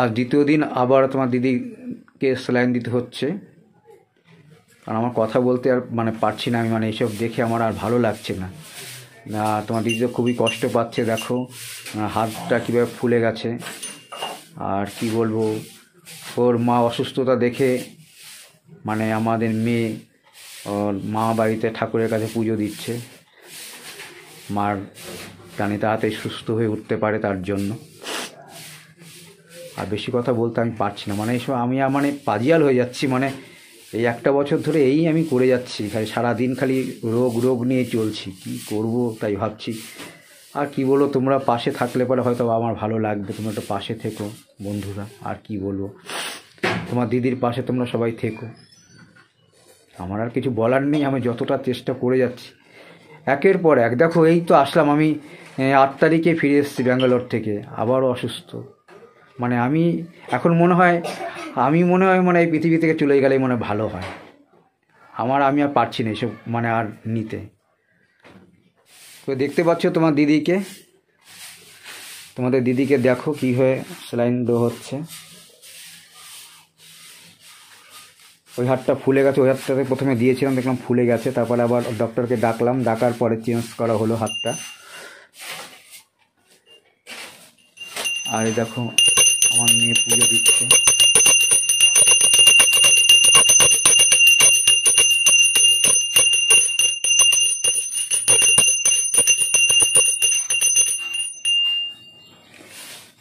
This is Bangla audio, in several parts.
আর দ্বিতীয় দিন আবার তোমার দিদিকে স্যালাইন দিতে হচ্ছে। কারণ আমার কথা বলতে আর মানে পারছি না আমি মানে এইসব দেখে আমার আর ভালো লাগছে না। তোমার দিদি তো খুবই কষ্ট পাচ্ছে, দেখো। হাতটা কীভাবে ফুলে গেছে। আর কি বলব, ওর মা অসুস্থতা দেখে মানে আমাদের মেয়ে, ওর মা বাড়িতে ঠাকুরের কাছে পুজো দিচ্ছে। মার জানি তাড়াতাড়ি সুস্থ হয়ে উঠতে পারে তার জন্য। আর বেশি কথা বলতে আমি পারছি না। মানে এইসব আমি আর মানে পাজিয়াল হয়ে যাচ্ছি মানে এই একটা বছর ধরে এই আমি করে যাচ্ছি, খালি সারাদিন খালি রোগ রোগ নিয়ে চলছি। কি করব তাই ভাবছি। আর কি বলব তোমরা পাশে থাকলে পরে হয়তো আমার ভালো লাগবে, তোমরা একটু পাশে থেকো বন্ধুরা, আর কি বলব। তোমার দিদির পাশে তোমরা সবাই থেকো। আমার আর কিছু বলার নেই, আমি যতটা চেষ্টা করে যাচ্ছি। একের পর এক, দেখো এই তো আসলাম, আমি আট তারিখে ফিরে এসেছি ব্যাঙ্গালোর থেকে, আবারও অসুস্থ। মানে আমি এখন মনে হয়, আমি মনে হয় মানে এই পৃথিবী থেকে চলে গেলেই মনে ভালো হয়। আমার আমি আর পারছি না এসব মানে আর নিতে। তো দেখতে পাচ্ছ তোমার দিদিকে। তোমাদের দিদিকে দেখো কি হয়ে স্যালাইন দেওয়া হচ্ছে। ওই হাতটা ফুলে গেছে, ওই হাতটাতে প্রথমে দিয়েছিলাম, দেখলাম ফুলে গেছে, তারপরে আবার ডক্টরকে ডাকলাম, ডাকার পরে চেঞ্জ করা হলো হাতটা। আর দেখো আমার মেয়ে পুজো দিচ্ছে।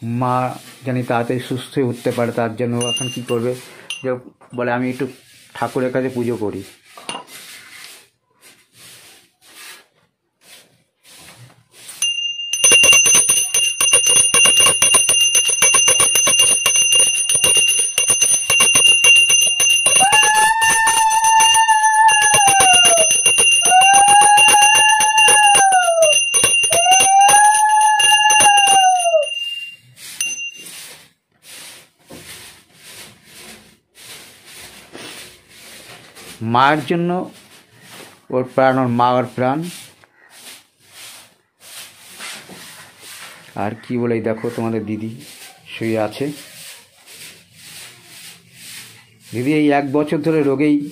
মা জানি তাড়াতাড়ি সুস্থ হয়ে উঠতে পারে, তার জন্য এখন কি করবে? যে বলে, আমি একটু ঠাকুরের কাছে পুজো করি। মায়ের জন্য ওর প্রাণ, ওর মা ওর প্রাণ। আর কি বলে দেখো তোমাদের দিদি শুয়ে আছে। দিদি, এই এক বছর ধরে রোগেই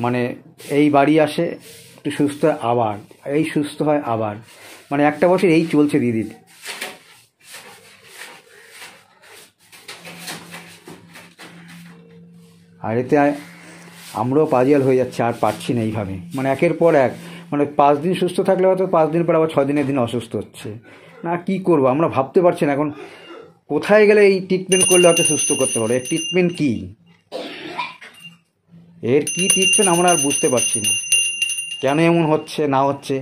মানে এই বাড়ি আসে একটু সুস্থ হয় আবার, এই সুস্থ হয় আবার। মানে একটা বছর এই চলছে দিদির। আর এতে আমরাও পাজিয়াল হয়ে যাচ্ছে, আর পারছি না এইভাবে। মানে একের পর এক। মানে পাঁচ দিন সুস্থ থাকলে হয়তো পাঁচ দিন পর আবার ছ দিনের দিন অসুস্থ হচ্ছে। না, কি করব? আমরা ভাবতে পারছি না। এখন কোথায় গেলে এই ট্রিটমেন্ট করলে হয়তো সুস্থ করতে পারব? এর ট্রিটমেন্ট কী? এর কী ট্রিটমেন্ট আমরা আর বুঝতে পারছি না। কেন এমন হচ্ছে, না হচ্ছে?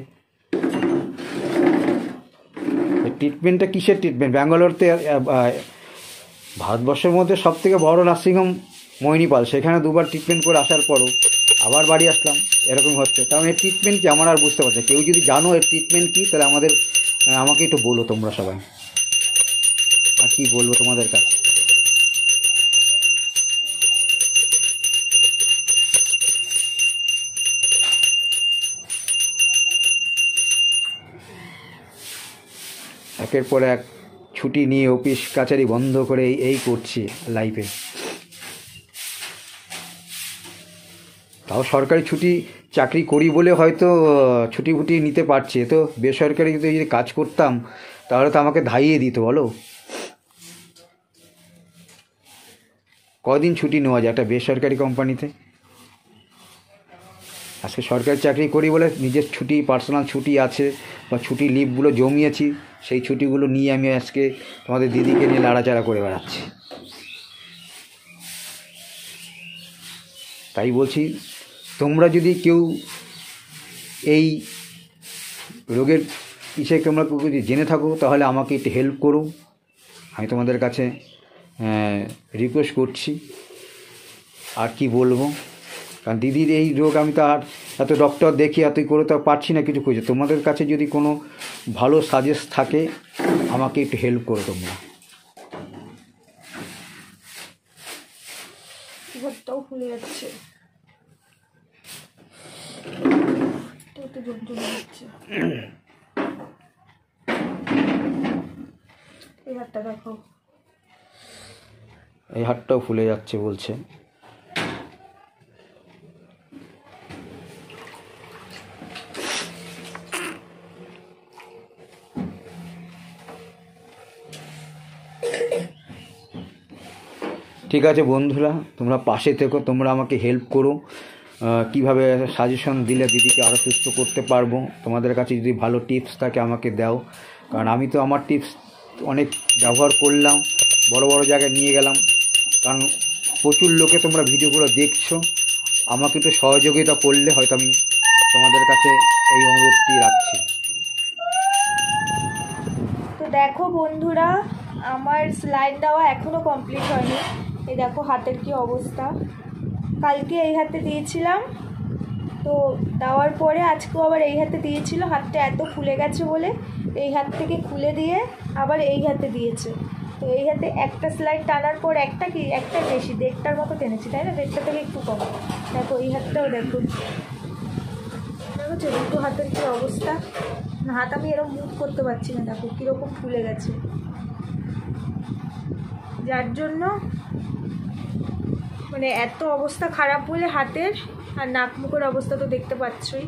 ট্রিটমেন্টটা কিসের ট্রিটমেন্ট ব্যাঙ্গালোরতে ভারতবর্ষের মধ্যে সব থেকে বড় নার্সিংহোম মৈনিপাল সেখানে দুবার ট্রিটমেন্ট করে আসার পরও আবার বাড়ি আসলাম, এরকম হচ্ছে। কারণ এর ট্রিটমেন্ট কি আমার আর বুঝতে পারছি। কেউ যদি জানো এর ট্রিটমেন্ট কী, তাহলে আমাদের আমাকে একটু বলো তোমরা সবাই। আর কি বলব তোমাদের কাছে? একের পর এক ছুটি নিয়ে অফিস কাছারি বন্ধ করে এই করছি লাইফে তাও সরকারি ছুটি, চাকরি করি বলে হয়তো ছুটি ফুটি নিতে পারছে। তো বেসরকারি যদি কাজ করতাম, তাহলে তো আমাকে ধাইয়ে দিত, বলো। কদিন ছুটি নেওয়া যায় একটা বেসরকারি কোম্পানিতে? আজকে সরকারি চাকরি করি বলে নিজের ছুটি, পার্সোনাল ছুটি আছে, বা ছুটি লিভগুলো জমিয়েছি, সেই ছুটিগুলো নিয়ে আমি আজকে তোমাদের দিদিকে নিয়ে লাড়াচাড়া করে বেড়াচ্ছি। তাই বলছি তোমরা যদি কেউ এই রোগের বিষয়ে তোমরা যদি জেনে থাকো, তাহলে আমাকে একটু হেল্প করো। আমি তোমাদের কাছে রিকোয়েস্ট করছি। আর কি বলব? কারণ দিদির এই রোগ আমি তো আর এত ডক্টর দেখি এত করে তো পারছি না, কিছু খুঁজে। তোমাদের কাছে যদি কোনো ভালো সাজেস্ট থাকে, আমাকে একটু হেল্প করো তোমরা। ফুলে যাচ্ছে। এটাও তো যন্ত্রণা হচ্ছে। এই হাতটা দেখো। এই হাতটাও ফুলে যাচ্ছে বলছে। ঠিক আছে বন্ধুরা, তোমরা পাশে থেকো, তোমরা আমাকে হেল্প করো। কীভাবে সাজেশন দিলে দিদিকে আরও সুস্থ করতে পারব? তোমাদের কাছে যদি ভালো টিপস থাকে, আমাকে দাও। কারণ আমি তো আমার টিপস অনেক ব্যবহার করলাম, বড় বড় জায়গায় নিয়ে গেলাম। কারণ প্রচুর লোকে তোমরা ভিডিওগুলো দেখছ। আমাকে একটু সহযোগিতা করলে হয়তো আমি তোমাদের কাছে এই অনুরোধটি রাখছি। তো দেখো বন্ধুরা, আমার স্লাইড দেওয়া এখনও কমপ্লিট হয়নি। এই দেখো হাতের কি অবস্থা। কালকে এই হাতে দিয়েছিলাম। তো দেওয়ার পরে আজকেও আবার এই হাতে দিয়েছিল। হাতটা এত ফুলে গেছে বলে এই হাত থেকে খুলে দিয়ে আবার এই হাতে দিয়েছে। তো এই হাতে একটা স্লাইড টানার পর একটা কি, একটা বেশি, দেড়টার মতো টেনেছি, তাই না? দেড়টা থেকে একটু কম। দেখো, এই হাতটাও দেখো। দেখো দুটো হাতের কি অবস্থা। না, হাত আমি এরকম মুভ করতে পারছি না। দেখো, কীরকম ফুলে গেছে। যার জন্য মানে এত অবস্থা খারাপ বলে হাতের আর নাক মুখের অবস্থা তো দেখতে পাচ্ছই।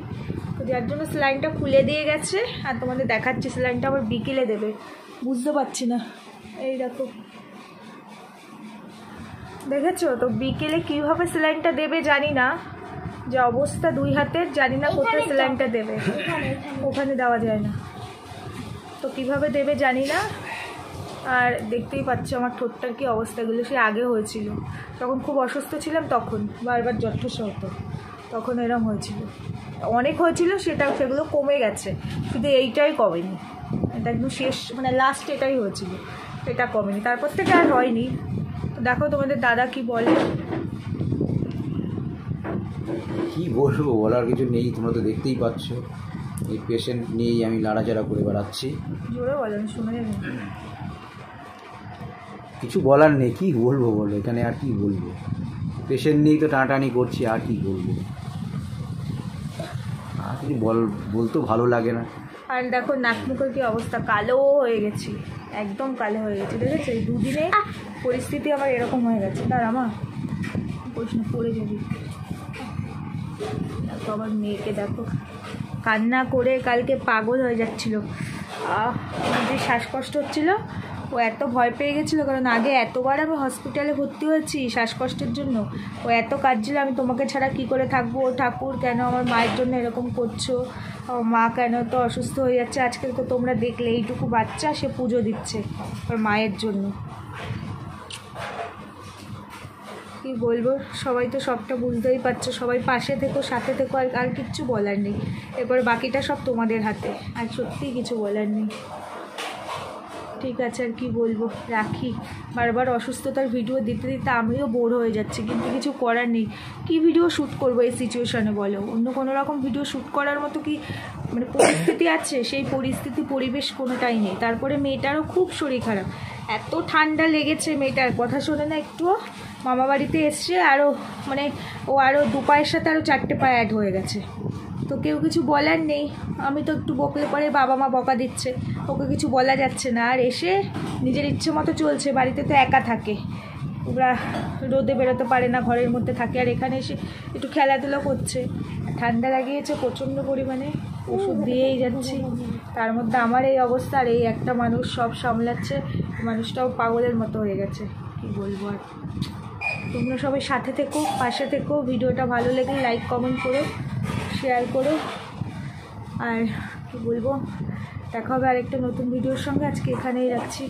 তো যার জন্য স্লাইনটা খুলে দিয়ে গেছে আর তোমাদের দেখাচ্ছি স্লাইনটা আবার বিকেলে দেবে। বুঝতে পারছি না। এই দেখো। দেখেছ? তো বিকেলে কীভাবে স্যালাইনটা দেবে জানি না। যে অবস্থা দুই হাতের জানি না কোথায় স্যালাইনটা দেবে। ওখানে দেওয়া যায় না। তো কীভাবে দেবে জানি না। আর দেখতেই পাচ্ছ আমার ঠোঁটটার কী অবস্থা এগুলো সে আগে হয়েছিল। তখন খুব অসুস্থ ছিলাম তখন বারবার জ্বরঠসা হতো তখন এরম হয়েছিল। অনেক হয়েছিল সেটা সেগুলো কমে গেছে। শুধু এইটাই কমেনি। এটা একদম শেষ মানে লাস্ট এটাই হয়েছিল। এটা কমেনি। তারপর থেকে আর হয়নি। দেখো তোমাদের দাদা কি বলে। কি বলব বলার কিছু নেই। তোমরা তো দেখতেই পাচ্ছ। এই পেশেন্ট নিয়েই আমি লাড়াচাড়া করে বেড়াচ্ছি। জোরে বলে আমি শুনে কিছু বলার নেই, কি বলব বলো, এখানে আর কি বলব? পেশেন্ট নিয়েই তো টানাটানি করছি, আর কি বলব? আর কিছু বল, বলতেও ভালো লাগে না। আর দেখো নাক মুখের কি অবস্থা? কালো হয়ে গেছি, একদম কালো হয়ে গেছে দেখেছ এই দুদিনে পরিস্থিতি আমার এরকম হয়ে গেছে। তার আমার প্রশ্ন পড়ে যাবি। দেখো, আমার মেয়েকে দেখো, কান্না করে কালকে পাগল হয়ে যাচ্ছিল। আহ যে শ্বাসকষ্ট হচ্ছিল ও এত ভয় পেয়ে গেছিল কারণ আগে এতবার আমি হসপিটালে ভর্তি হয়েছি শ্বাসকষ্টের জন্য। ও এত কাঁদছিল, আমি তোমাকে ছাড়া কি করে থাকব? ও ঠাকুর, কেন আমার মায়ের জন্য এরকম করছ? মা কেন তো অসুস্থ হয়ে যাচ্ছে? আজকাল তো তোমরা দেখলে এইটুকু বাচ্চা, সে পুজো দিচ্ছে ওর মায়ের জন্য। কি বলব? সবাই তো সবটা বুঝতেই পারছ। সবাই পাশে থেকো, সাথে থেকো, আর আর কিচ্ছু বলার নেই। এরপর বাকিটা সব তোমাদের হাতে। আর সত্যিই কিছু বলার নেই। ঠিক আছে আর কি বলব, রাখি। বারবার অসুস্থতার ভিডিও দিতে দিতে আমিও বোর হয়ে যাচ্ছি, কিন্তু কিছু করার নেই। কি ভিডিও শ্যুট করব এই সিচুয়েশনে বলো? অন্য কোনো রকম ভিডিও শ্যুট করার মতো কি মানে পরিস্থিতি আছে? সেই পরিস্থিতি পরিবেশ কোনোটাই নেই। তারপরে মেয়েটারও খুব শরীর খারাপ। এত ঠান্ডা লেগেছে মেয়েটার। কথা শোনে না একটুও মামা বাড়িতে এসছে আরও মানে ও আরও দু পায়ের সাথে আরও চারটে পায়ে অ্যাড হয়ে গেছে। তো কেউ কিছু বলার নেই। আমি তো একটু বকলে পরে বাবা মা বকা দিচ্ছে। ওকে কিছু বলা যাচ্ছে না। আর এসে নিজের ইচ্ছে মতো চলছে। বাড়িতে তো একা থাকে। ওরা রোদে বেরোতে পারে না, ঘরের মধ্যে থাকে। আর এখানে এসে একটু খেলাধুলো করছে। ঠান্ডা লাগিয়েছে প্রচণ্ড পরিমাণে। ওষুধ দিয়েই যাচ্ছি। তার মধ্যে আমার এই অবস্থা আর এই একটা মানুষ সব সামলাচ্ছে। মানুষটাও পাগলের মতো হয়ে গেছে। কি বলব আর। তোমরা সবাই সাথে থেকো, পাশে থেকো। ভিডিওটা ভালো লেগে লাইক কমেন্ট করো। শেয়ার করো। আর কি বলব? দেখা হবে আরেকটা নতুন ভিডিওর সঙ্গে। আজকে এখানেই রাখছি।